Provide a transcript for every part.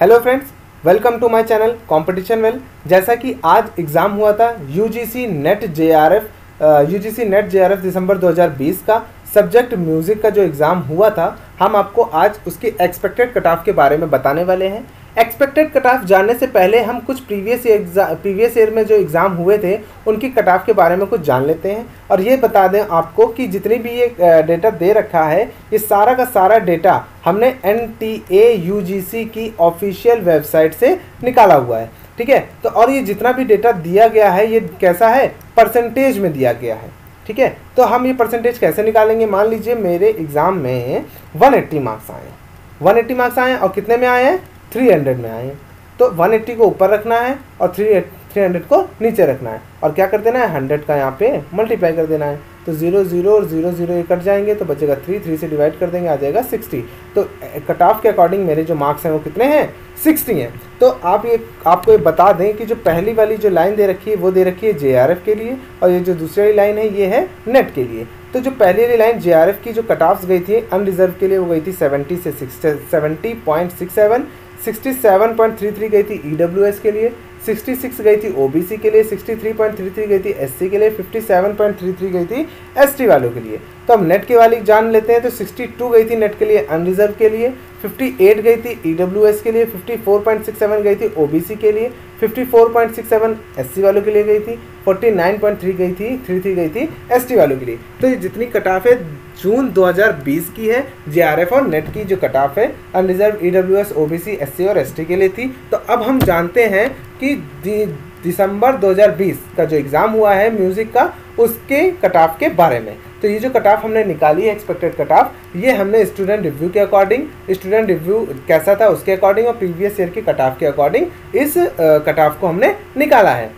Hello friends welcome to my channel competition well जैसा कि आज एग्ज़ाम हुआ था UGC NET JRF UGC NET JRF दिसंबर 2020 का सब्जेक्ट म्यूज़िक का जो एग्ज़ाम हुआ था, हम आपको आज उसके एक्सपेक्टेड कट ऑफ़ के बारे में बताने वाले हैं। एक्सपेक्टेड कट ऑफ़ जानने से पहले हम कुछ प्रीवियस एग्ज़ाम प्रीवियस ईयर में जो एग्ज़ाम हुए थे, उनकी कट ऑफ़ के बारे में कुछ जान लेते हैं। और ये बता दें आपको कि जितनी भी ये डेटा दे रखा है, ये सारा का सारा डेटा हमने N T A U G C की ऑफिशियल वेबसाइट से निकाला हुआ है। ठीक है? तो और ये जितना भी डेटा दिया गया है, ये कैसा है? परसेंटेज में दिया गया है। ठीक है? तो हम ये परसेंटेज कैसे निकालेंगे? मान लीजिए मेरे एग्ज़ाम में 180 मार्क्स आए 180 मार्क्स आए और कितने में आए हैं? थ्री हंड्रेड में आए तो वन एट्टी को ऊपर रखना है और थ्री थ्री हंड्रेड को नीचे रखना है। और क्या कर देना है? हंड्रेड का यहाँ पे मल्टीप्लाई कर देना है। तो ज़ीरो ज़ीरो और ज़ीरो ज़ीरो ये कट जाएँगे तो बचेगा थ्री थ्री से डिवाइड कर देंगे, आ जाएगा सिक्सटी तो कट ऑफ़ के अकॉर्डिंग मेरे जो मार्क्स हैं वो कितने हैं? सिक्सटी हैं। तो आप ये, आपको ये बता दें कि जो पहली वाली जो लाइन दे रखी है, वो दे रखी है जे के लिए और ये जो दूसरी वाली लाइन है, ये है नेट के लिए। तो जो पहली वाली लाइन जेआरएफ की जो कट ऑफ्स गई थी अनरिजर्व के लिए वो गई थी सेवेंटी से six seventy point six seven 67.33 गई थी ई के लिए 66 गई थी ओबीसी के लिए 63.33 गई थी एससी के लिए 57.33 गई थी एसटी वालों के लिए। तो हम नेट के वाली जान लेते हैं तो 62 गई थी नेट के लिए अनरिजर्व के लिए 58 गई थी ई के लिए 54.67 गई थी ओबीसी के लिए 54.67 एससी वालों के लिए गई थी 49.3 गई थी 33 गई थी एसटी वालों के लिए। तो ये जितनी कट ऑफ़ है जून 2020 की है। जेआरएफ और नेट की जो कट ऑफ़ है अनरिजर्व ईडब्ल्यूएस ओबीसी एससी और एसटी के लिए थी। तो अब हम जानते हैं कि दिसंबर 2020 का जो एग्ज़ाम हुआ है म्यूज़िक का, उसके कट ऑफ़ के बारे में। तो ये जो कट ऑफ़ हमने निकाली है एक्सपेक्टेड कट ऑफ़ ये हमने स्टूडेंट रिव्यू के अकॉर्डिंग स्टूडेंट रिव्यू कैसा था उसके अकॉर्डिंग और प्रीवियस ईयर के कट ऑफ़ के अकॉर्डिंग इस कट ऑफ़ को हमने निकाला है।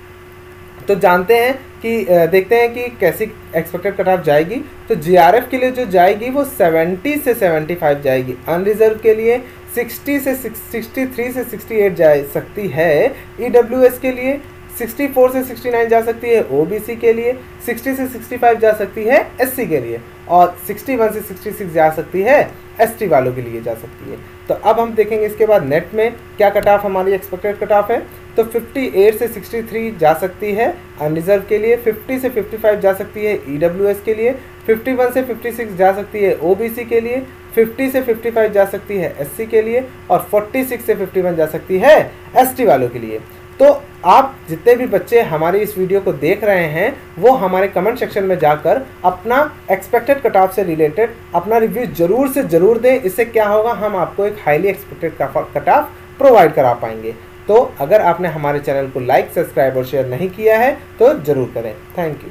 तो जानते हैं कि देखते हैं कि कैसी एक्सपेक्टेड कट ऑफ़ जाएगी। तो जीआरएफ के लिए जो जाएगी वो 70 से 75 जाएगी। अनरिजर्व के लिए 60 से 63 से 68 जा सकती है। ईडब्ल्यूएस के लिए 64 से 69 जा सकती है। ओबीसी के लिए 60 से 65 जा सकती है। एससी के लिए और 61 से 66 जा सकती है। एसटी वालों के लिए जा सकती है। तो अब हम देखेंगे इसके बाद नेट में क्या कट ऑफ़ हमारी एक्सपेक्टेड कट ऑफ़ है। तो 58 से 63 जा सकती है अनरिजर्व के लिए 50 से 55 जा सकती है ईडब्ल्यूएस के लिए 51 से 56 जा सकती है ओबीसी के लिए 50 से 55 जा सकती है एससी के लिए, और 46 से 51 जा सकती है एसटी वालों के लिए। तो आप जितने भी बच्चे हमारी इस वीडियो को देख रहे हैं, वो हमारे कमेंट सेक्शन में जाकर अपना एक्सपेक्टेड कट ऑफ़ से रिलेटेड अपना रिव्यू ज़रूर से ज़रूर दें। इससे क्या होगा, हम आपको एक highly expected cut off provide करा पाएँगे। तो अगर आपने हमारे चैनल को लाइक, सब्सक्राइब और शेयर नहीं किया है तो ज़रूर करें। Thank you.